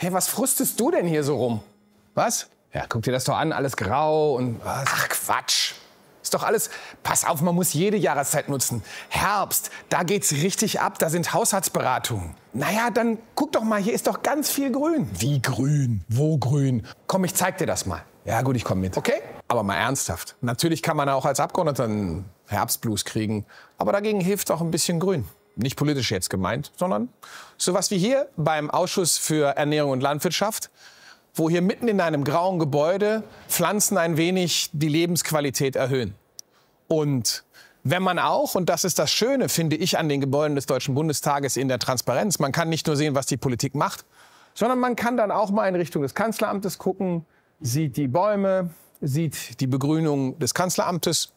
Hey, was frustest du denn hier so rum? Was? Ja, guck dir das doch an, alles grau und was? Ach, Quatsch. Ist doch alles. Pass auf, man muss jede Jahreszeit nutzen. Herbst, da geht's richtig ab, da sind Haushaltsberatungen. Naja, dann guck doch mal, hier ist doch ganz viel Grün. Wie grün? Wo grün? Komm, ich zeig dir das mal. Ja, gut, ich komme mit. Okay? Aber mal ernsthaft. Natürlich kann man auch als Abgeordneter einen Herbstblues kriegen. Aber dagegen hilft auch ein bisschen Grün. Nicht politisch jetzt gemeint, sondern sowas wie hier beim Ausschuss für Ernährung und Landwirtschaft wo hier mitten in einem grauen Gebäude Pflanzen ein wenig die Lebensqualität erhöhen. Und wenn man auch, und das ist das Schöne, finde ich, an den Gebäuden des Deutschen Bundestages in der Transparenz, man kann nicht nur sehen, was die Politik macht, sondern man kann dann auch mal in Richtung des Kanzleramtes gucken, sieht die Bäume, sieht die Begrünung des Kanzleramtes.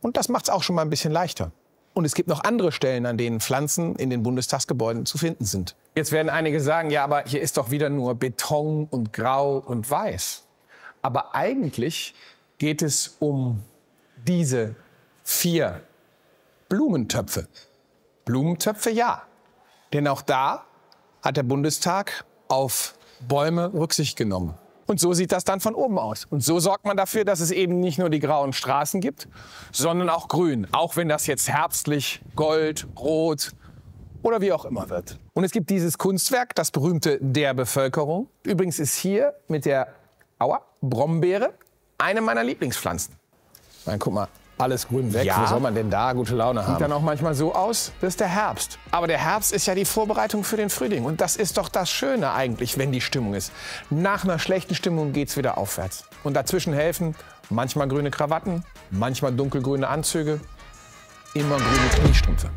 Und das macht es auch schon mal ein bisschen leichter. Und es gibt noch andere Stellen, an denen Pflanzen in den Bundestagsgebäuden zu finden sind. Jetzt werden einige sagen, ja, aber hier ist doch wieder nur Beton und Grau und Weiß. Aber eigentlich geht es um diese vier Blumentöpfe. Blumentöpfe ja. Denn auch da hat der Bundestag auf Bäume Rücksicht genommen. Und so sieht das dann von oben aus. Und so sorgt man dafür, dass es eben nicht nur die grauen Straßen gibt, sondern auch grün. Auch wenn das jetzt herbstlich gold, rot oder wie auch immer wird. Und es gibt dieses Kunstwerk, das berühmte Der Bevölkerung. Übrigens ist hier mit der Aua, Brombeere eine meiner Lieblingspflanzen. Nein, guck mal, alles grün weg. Ja. Wo soll man denn da gute Laune haben? Sieht dann auch manchmal so aus, das ist der Herbst. Aber der Herbst ist ja die Vorbereitung für den Frühling. Und das ist doch das Schöne eigentlich, wenn die Stimmung ist. Nach einer schlechten Stimmung geht es wieder aufwärts. Und dazwischen helfen manchmal grüne Krawatten, manchmal dunkelgrüne Anzüge, immer grüne Kniestrümpfe.